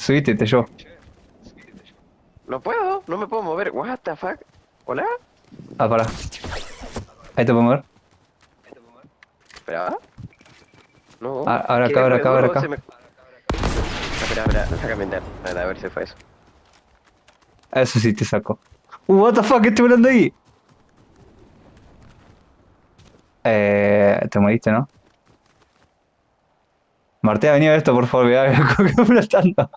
Subite, te yo. No puedo, no me puedo mover. What the fuck? ¿Hola? Ah, pará. Ahí te puedo mover. Espera. No. Ah, ahora acá, ahora acá, ahora acá. Se me- Espera, espera, déjame entrar. A ver si fue eso. Eso sí te saco. Uh, what the fuck, ¿qué estoy volando ahí? Eh, te moriste, ¿no? Martea, vení a ver esto, por favor, vea, que explotando.